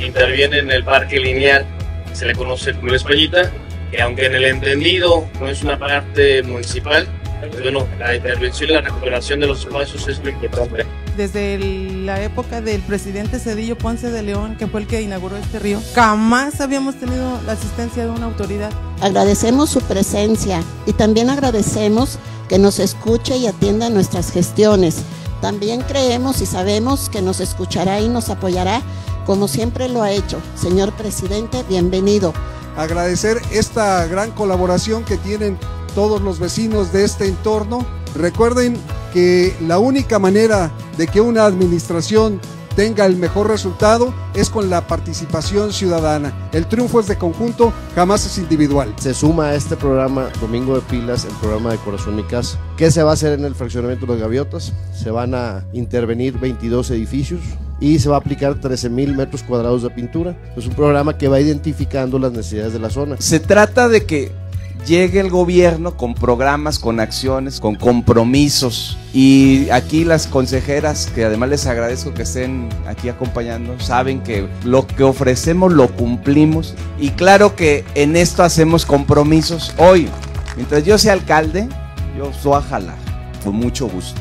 Interviene en el parque lineal, se le conoce como la Españita, que aunque en el entendido no es una parte municipal, pues bueno, la intervención y la recuperación de los espacios es muy importante. Desde la época del presidente Cedillo Ponce de León, que fue el que inauguró este río, jamás habíamos tenido la asistencia de una autoridad. Agradecemos su presencia y también agradecemos que nos escuche y atienda nuestras gestiones. También creemos y sabemos que nos escuchará y nos apoyará como siempre lo ha hecho. Señor presidente, bienvenido. Agradecer esta gran colaboración que tienen todos los vecinos de este entorno. Recuerden que la única manera de que una administración tenga el mejor resultado es con la participación ciudadana. El triunfo es de conjunto, jamás es individual. Se suma a este programa Domingo de Pilas, el programa de Corazón Mi Casa. ¿Qué se va a hacer en el fraccionamiento de los Gaviotas? Se van a intervenir 22 edificios y se va a aplicar 13 mil metros cuadrados de pintura. Es un programa que va identificando las necesidades de la zona. Se trata de que llegue el gobierno con programas, con acciones, con compromisos. Y aquí las consejeras, que además les agradezco que estén aquí acompañando, saben que lo que ofrecemos lo cumplimos. Y claro que en esto hacemos compromisos. Hoy, mientras yo sea alcalde, yo soy a jalar, con mucho gusto.